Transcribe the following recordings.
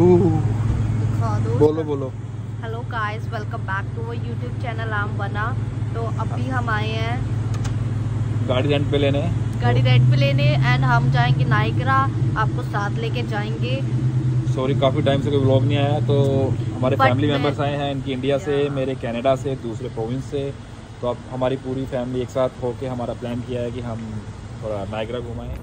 बोलो बोलो। Hello guys welcome back to our YouTube channel आम बना तो अभी हम आए हैं गाड़ी रेंट पे लेने। गाड़ी रेंट पे लेने एंड हम जाएँगे नाइगरा आपको साथ लेके जाएँगे। सॉरी काफ़ी टाइम से कोई व्लॉग नहीं आया तो हमारे फैमिली मेंबर्स आए हैं इनकी इंडिया से मेरे कनाडा से दूसरे प्रोविंस से। तो अब हमारी पूरी फैमिली एक साथ होके हमारा प्लान किया है कि हम थोड़ा नाइगरा घुमाएँ।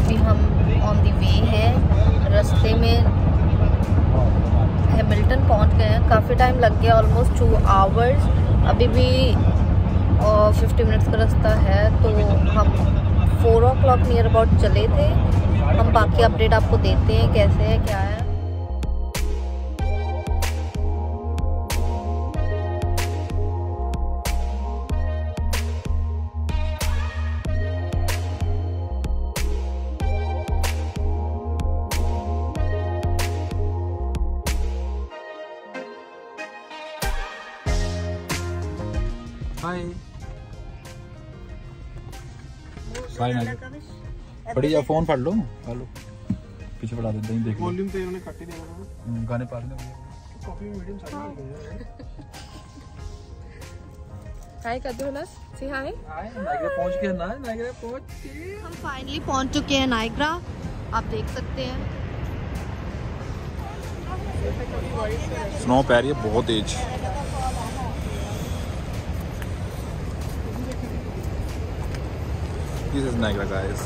अभी हम ऑन दी वे हैं। रास्ते में हैमिल्टन पहुँच गए हैं। काफ़ी टाइम लग गया ऑलमोस्ट टू आवर्स अभी भी फिफ्टी मिनट्स का रास्ता है तो हम four o'clock near about चले थे। हम बाकी अपडेट आपको देते हैं, कैसे है, क्या है। नाइगरा पड़ी जा फ़ोन पढ़ लो पढ़ लो। पीछे पढ़ा देते हैं देख वॉल्यूम तो इन्होंने कट ही देना था हम्म, गाने पा रहे हैं कॉपी मीडियम साइज़ में हाय कर दो ना सी हाय नाइगरा पहुँच गया ना नाइगरा पहुँच हम फाइनली पहुँच चुके हैं नाइग्रा आप देख सकते हैं। स्नो पै रही है बहुत तेज। This is Niagara guys.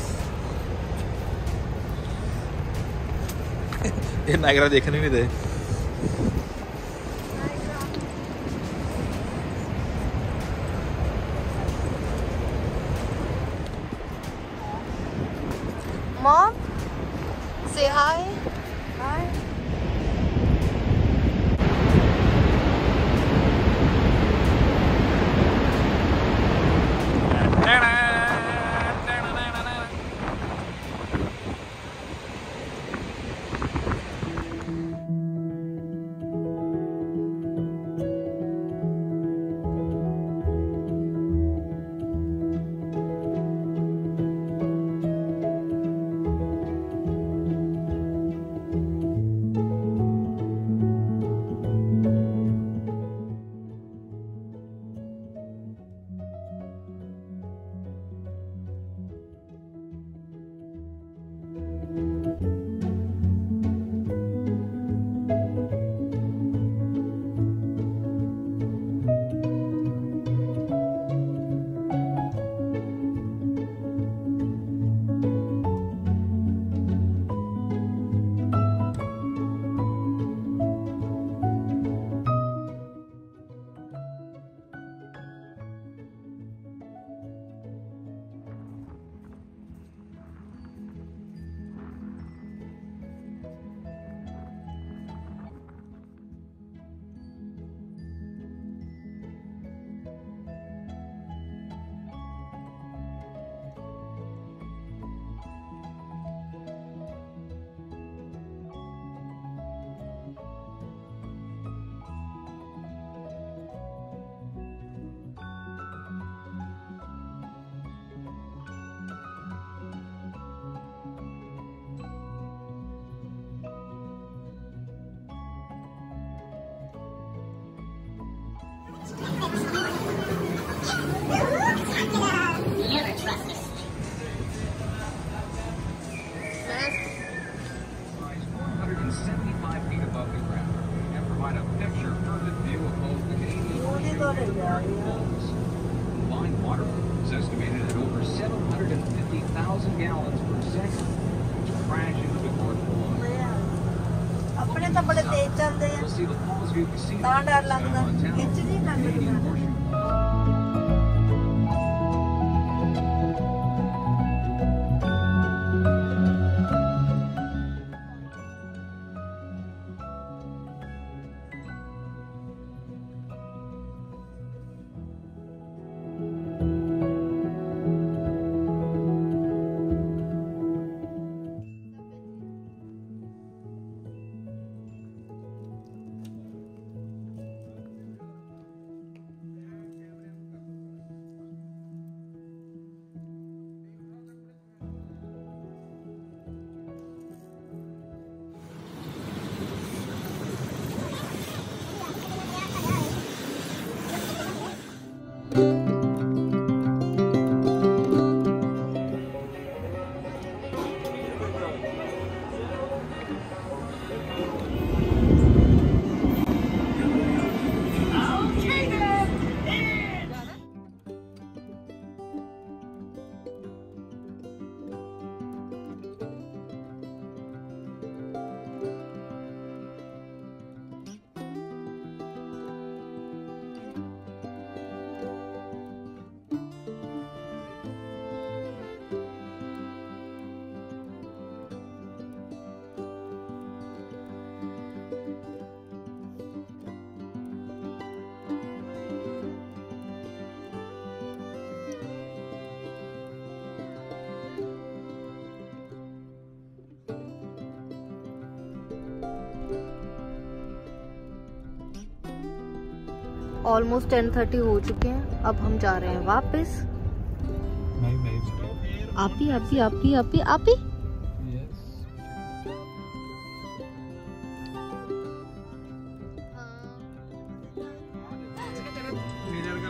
ये नाइगरा देखने नहीं दे Never trust a Seventy-five feet above the ground, and provide a picture-perfect view of both the Canadian and American Combined is estimated at over 750,000 gallons per second, which crash into ਤਾਂ ਬੜੇ ਤੇਜ਼ ਚੱਲਦੇ ਆ। ਤਾਂ ਡਰ ਲੱਗਦਾ। ਖਿੱਚ ਜੀ ਨਾ। Almost ten thirty हो चुके हैं। अब हम जा रहे हैं वापस। आप ही आप ही आप ही आप ही आप ही।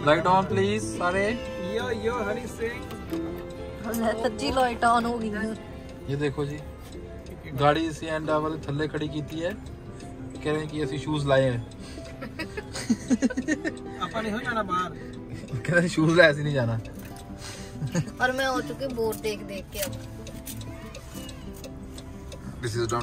लाइट ऑन प्लीज़ सारे। यो यो हरि सिंह सच्ची लाइट ऑन हो गई ये देखो जी गाड़ी सी एंड डबल थल्ले खड़ी की थी है। कह रहे हैं कि ऐसी शूज़ लाए हैं। नहीं जाना बाहर। शूज़ ऐसे नहीं जाना। और मैं हो चुकी बोर्ड देख देख के अब। This is